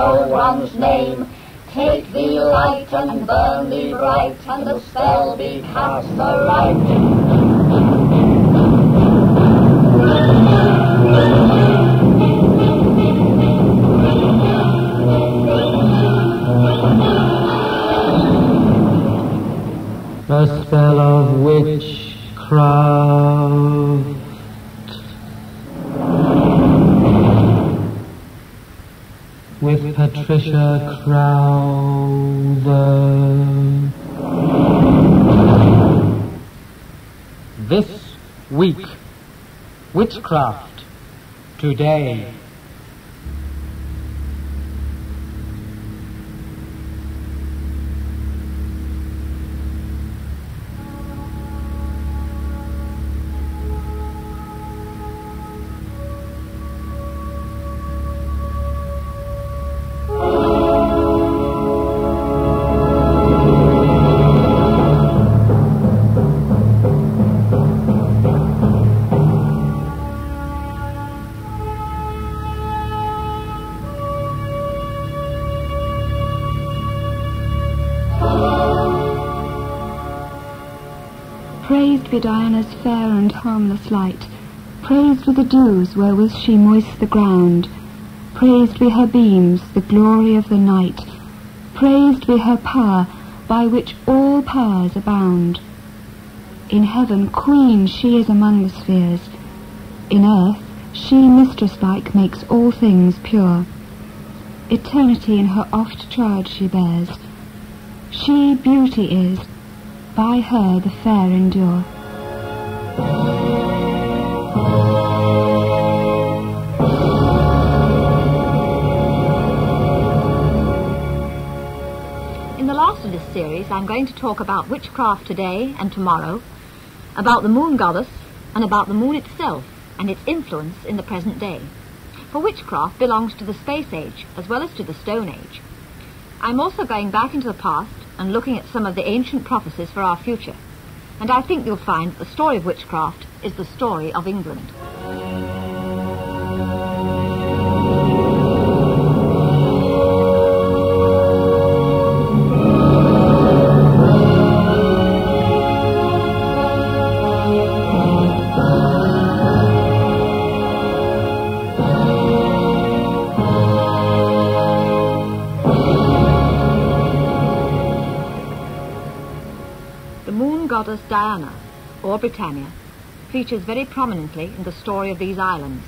old one's name. Take thee light and burn thee bright, and the spell be cast aright. the spell of witchcraft. With Patricia Crowther. This week, witchcraft. Today. Be Diana's fair and harmless light. Praised be the dews wherewith she moists the ground. Praised be her beams, the glory of the night. Praised be her power, by which all powers abound. In heaven, queen she is among the spheres. In earth, she mistress-like makes all things pure. Eternity in her oft charge she bears. She beauty is, by her the fair endure. I'm going to talk about witchcraft today and tomorrow, about the moon goddess, and about the moon itself and its influence in the present day. For witchcraft belongs to the space age as well as to the stone age. I'm also going back into the past and looking at some of the ancient prophecies for our future. And I think you'll find that the story of witchcraft is the story of England. Diana, or Britannia, features very prominently in the story of these islands.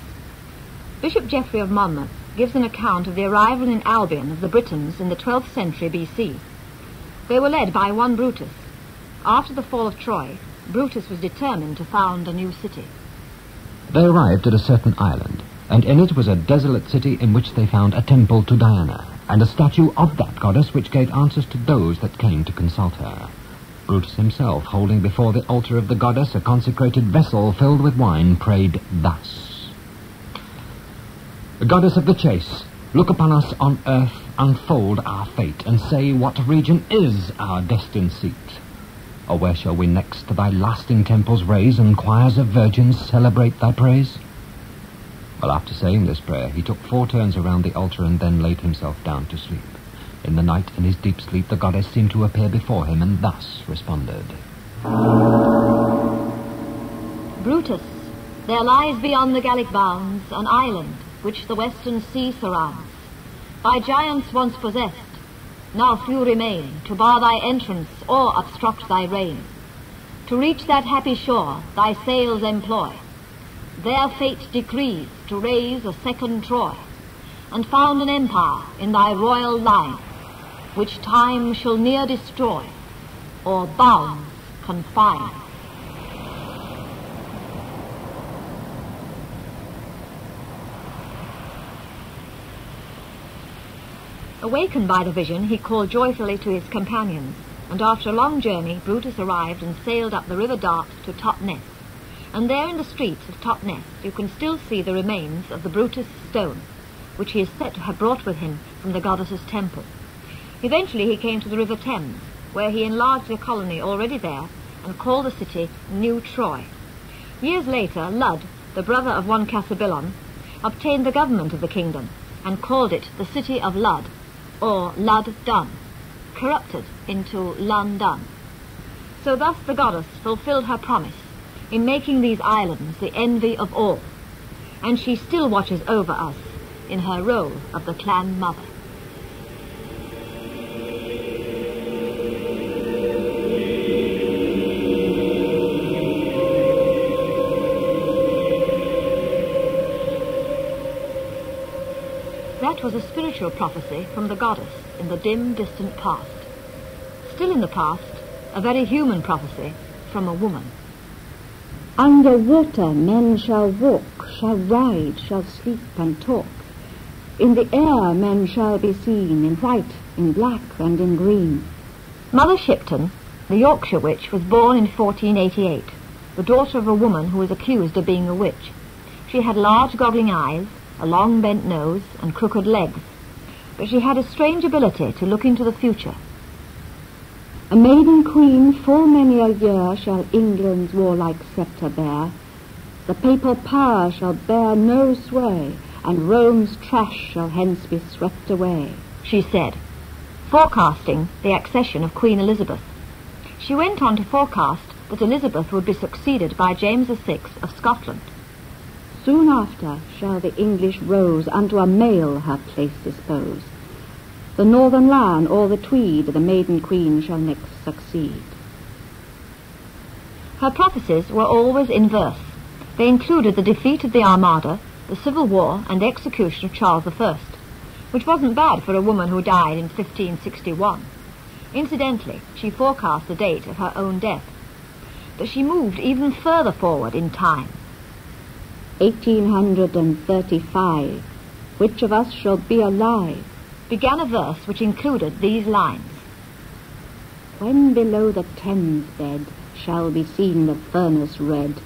Bishop Geoffrey of Monmouth gives an account of the arrival in Albion of the Britons in the 12th century BC. They were led by one Brutus. After the fall of Troy, Brutus was determined to found a new city. They arrived at a certain island, and in it was a desolate city in which they found a temple to Diana, and a statue of that goddess which gave answers to those that came to consult her. Brutus himself, holding before the altar of the goddess a consecrated vessel filled with wine, prayed thus. The goddess of the chase, look upon us on earth, unfold our fate, and say what region is our destined seat. Or where shall we next to thy lasting temples raise, and choirs of virgins celebrate thy praise? Well, after saying this prayer, he took four turns around the altar and then laid himself down to sleep. In the night, in his deep sleep, the goddess seemed to appear before him and thus responded. Brutus, there lies beyond the Gallic bounds an island which the western sea surrounds. By giants once possessed, now few remain to bar thy entrance or obstruct thy reign. To reach that happy shore thy sails employ. Their fate decrees to raise a second Troy, and found an empire in thy royal line, which time shall near destroy, or bounds confine. Awakened by the vision, he called joyfully to his companions, and after a long journey, Brutus arrived and sailed up the river Dart to Totnes. And there in the streets of Totnes you can still see the remains of the Brutus stone, which he is said to have brought with him from the goddess's temple. Eventually he came to the River Thames, where he enlarged a colony already there and called the city New Troy. Years later, Lud, the brother of one Cassibelan, obtained the government of the kingdom, and called it the city of Lud, or Lud Dun, corrupted into London. So thus the goddess fulfilled her promise in making these islands the envy of all, and she still watches over us in her role of the clan mother. Was a spiritual prophecy from the goddess in the dim, distant past. Still in the past, a very human prophecy from a woman. Under water men shall walk, shall ride, shall sleep and talk. In the air men shall be seen, in white, in black, and in green. Mother Shipton, the Yorkshire witch, was born in 1488, the daughter of a woman who was accused of being a witch. She had large goggling eyes, a long bent nose, and crooked legs. But she had a strange ability to look into the future. A maiden queen full many a year shall England's warlike sceptre bear. The papal power shall bear no sway, and Rome's trash shall hence be swept away. she said, forecasting the accession of Queen Elizabeth. She went on to forecast that Elizabeth would be succeeded by James VI of Scotland. Soon after shall the English rose unto a male her place dispose. The northern lion or the Tweed the maiden queen shall next succeed. Her prophecies were always in verse. They included the defeat of the Armada, the Civil War, and the execution of Charles I, which wasn't bad for a woman who died in 1561. Incidentally, she forecast the date of her own death. But she moved even further forward in time. 1835. Which of us shall be alive? Began a verse which included these lines. When below the Thames bed shall be seen the furnace red,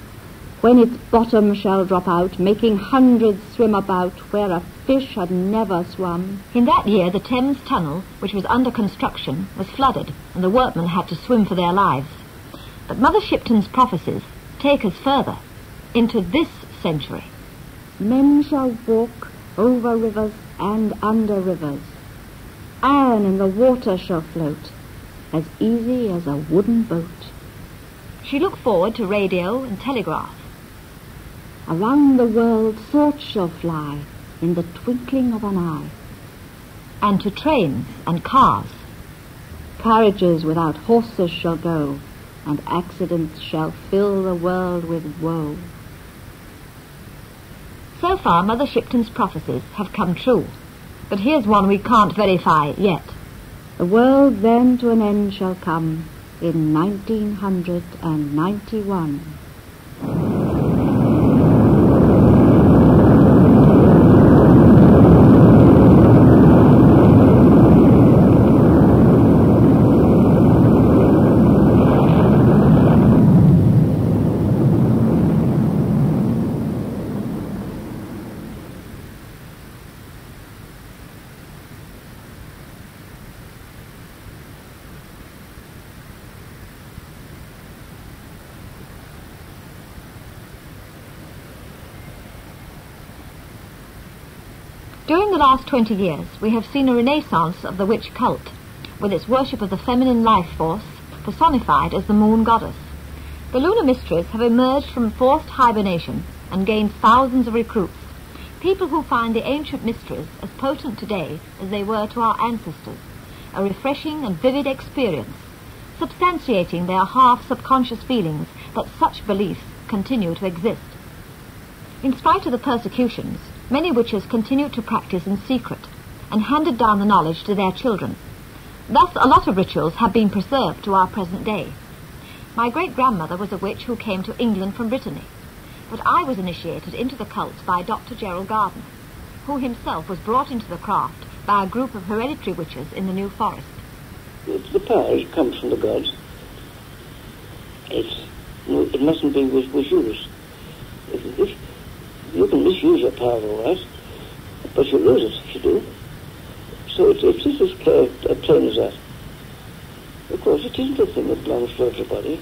when its bottom shall drop out, making hundreds swim about where a fish had never swum, In that year, the Thames Tunnel, which was under construction, was flooded, and the workmen had to swim for their lives. But Mother Shipton's prophecies take us further, into this century. men shall walk over rivers and under rivers. Iron in the water shall float, as easy as a wooden boat. She looked forward to radio and telegraph. Around the world thoughts shall fly in the twinkling of an eye. and to trains and cars. Carriages without horses shall go, and accidents shall fill the world with woe. So far, Mother Shipton's prophecies have come true. But here's one we can't verify yet. The world then to an end shall come in 1991. During the last 20 years, we have seen a renaissance of the witch cult, with its worship of the feminine life force personified as the moon goddess. The lunar mysteries have emerged from forced hibernation and gained thousands of recruits, people who find the ancient mysteries as potent today as they were to our ancestors, a refreshing and vivid experience, substantiating their half-subconscious feelings that such beliefs continue to exist. In spite of the persecutions, many witches continued to practice in secret and handed down the knowledge to their children. Thus, a lot of rituals have been preserved to our present day. My great-grandmother was a witch who came to England from Brittany, but I was initiated into the cult by Dr. Gerald Gardner, who himself was brought into the craft by a group of hereditary witches in the New Forest. The power comes from the gods. It's it mustn't be mis- misused. If, if you can misuse your power, all right, but you lose it if you do. So it's, it's just as plain, uh, plain as that. Of course, it isn't a thing that belongs to everybody.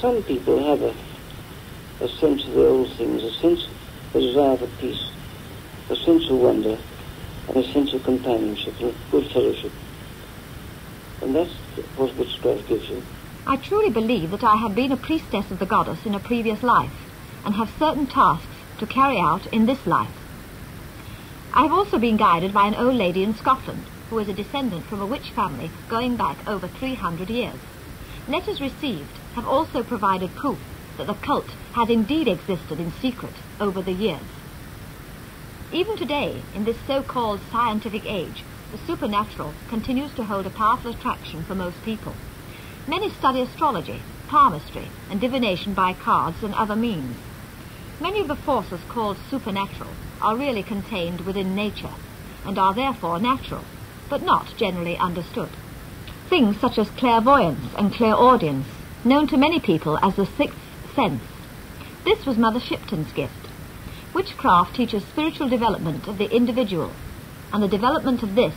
Some people have a, a sense of the old things, a sense, a desire for peace, a sense of wonder, and a sense of companionship and good fellowship. And that's what witchcraft gives you. I truly believe that I have been a priestess of the goddess in a previous life and have certain tasks to carry out in this life. I have also been guided by an old lady in Scotland who is a descendant from a witch family going back over 300 years. Letters received have also provided proof that the cult has indeed existed in secret over the years. Even today, in this so-called scientific age, the supernatural continues to hold a powerful attraction for most people. Many study astrology, palmistry, and divination by cards and other means. Many of the forces called supernatural are really contained within nature and are therefore natural, but not generally understood. Things such as clairvoyance and clairaudience, known to many people as the sixth sense. This was Mother Shipton's gift. Witchcraft teaches spiritual development of the individual, and the development of this,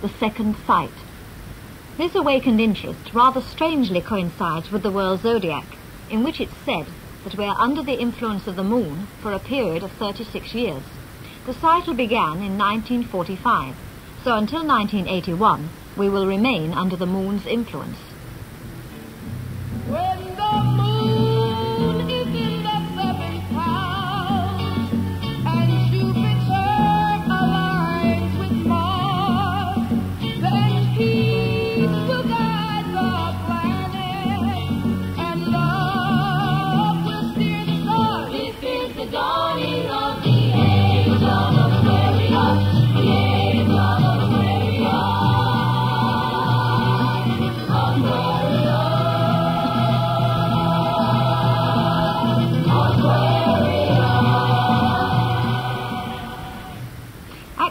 the second sight. This awakened interest rather strangely coincides with the world zodiac, in which it's said that we are under the influence of the moon for a period of 36 years. The cycle began in 1945, so until 1981 we will remain under the moon's influence.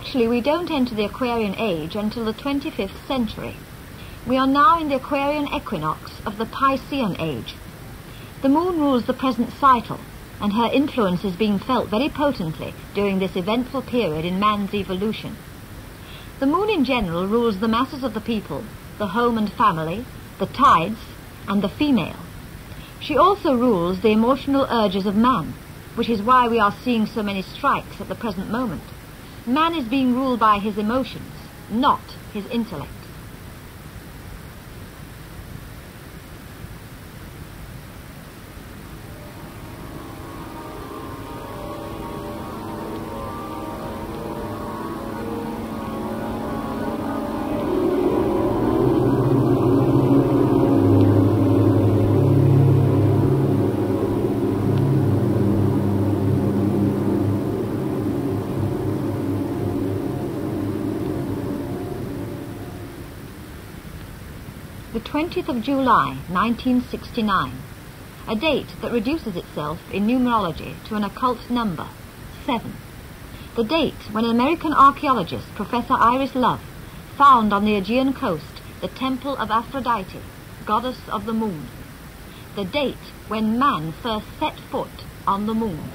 Actually, we don't enter the Aquarian age until the 25th century. We are now in the Aquarian equinox of the Piscean age. The moon rules the present cycle, and her influence is being felt very potently during this eventful period in man's evolution. The moon in general rules the masses of the people, the home and family, the tides, and the female. She also rules the emotional urges of man, which is why we are seeing so many strikes at the present moment. Man is being ruled by his emotions, not his intellect. The 20th of July, 1969. A date that reduces itself in numerology to an occult number, 7. The date when an American archaeologist Professor Iris Love found on the Aegean coast the temple of Aphrodite, goddess of the moon. The date when man first set foot on the moon.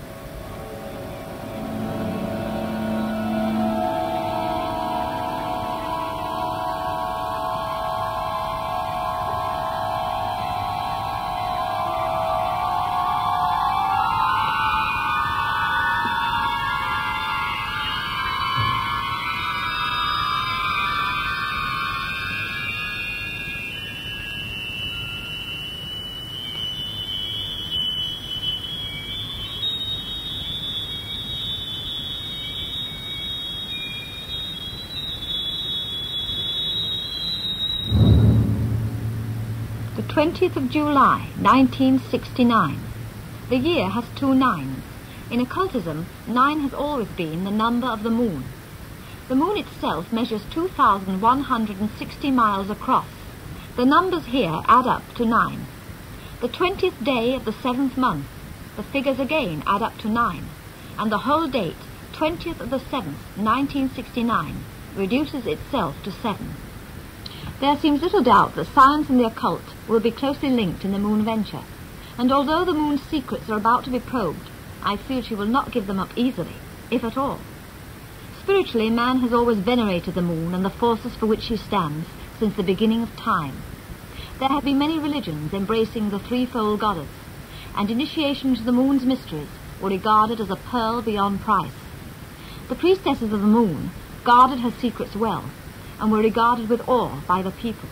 20th of July, 1969. The year has two nines. In occultism, nine has always been the number of the moon. The moon itself measures 2,160 miles across. The numbers here add up to nine. The 20th day of the seventh month, the figures again add up to nine. And the whole date, 20th of the 7th, 1969, reduces itself to seven. There seems little doubt that science and the occult will be closely linked in the moon venture. And although the moon's secrets are about to be probed, I feel she will not give them up easily, if at all. Spiritually, man has always venerated the moon and the forces for which she stands since the beginning of time. There have been many religions embracing the threefold goddess, and initiation into the moon's mysteries were regarded as a pearl beyond price. The priestesses of the moon guarded her secrets well, and were regarded with awe by the people.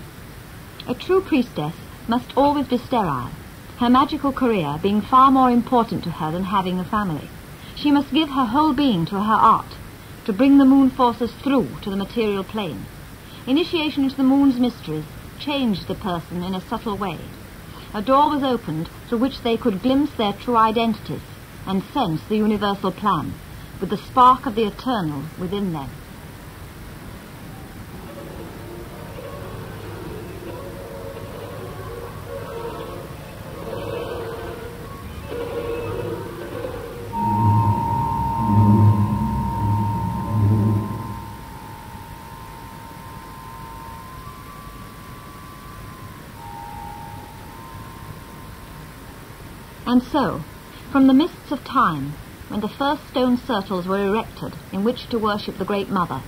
A true priestess must always be sterile, her magical career being far more important to her than having a family. She must give her whole being to her art, to bring the moon forces through to the material plane. Initiation into the moon's mysteries changed the person in a subtle way. A door was opened through which they could glimpse their true identities and sense the universal plan, with the spark of the eternal within them. And so, from the mists of time, when the first stone circles were erected in which to worship the Great Mother,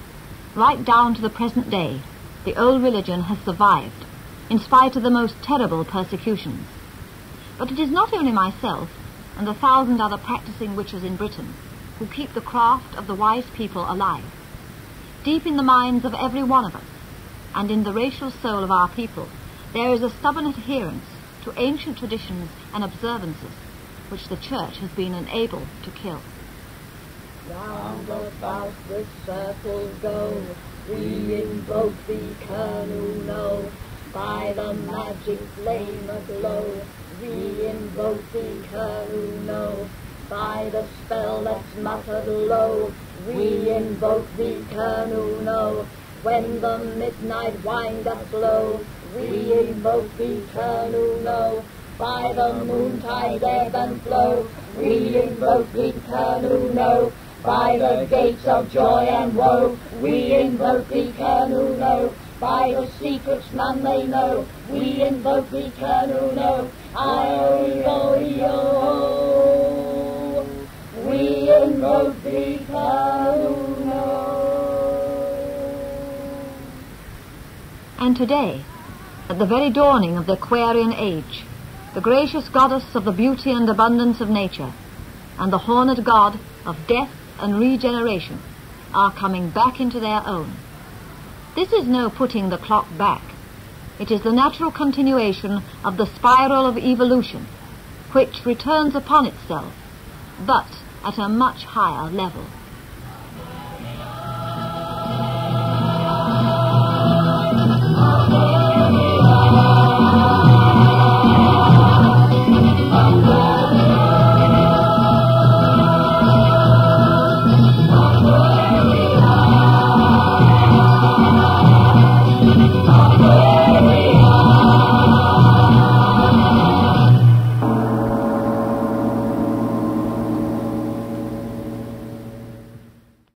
right down to the present day, the old religion has survived, in spite of the most terrible persecutions. But it is not only myself and the thousand other practicing witches in Britain who keep the craft of the wise people alive. Deep in the minds of every one of us, and in the racial soul of our people, there is a stubborn adherence to ancient traditions and observances which the Church has been unable to kill. Round about the circle go, we invoke thee, Kernuno. By the magic flame aglow, we invoke thee, Kernuno. By the spell that's muttered low, we invoke thee, Kernuno. When the midnight wine doth blow, we invoke thee, Kernuno. By the moontide ebb and flow, we invoke thee, Kernuno. By the gates of joy and woe, we invoke thee, Kernuno. By the secrets none may know, we invoke thee, Kernuno. I-O-E-O, we invoke Kernuno. And today, at the very dawning of the Aquarian age, the gracious goddess of the beauty and abundance of nature, and the horned god of death and regeneration are coming back into their own. This is no putting the clock back. It is the natural continuation of the spiral of evolution, which returns upon itself, but at a much higher level.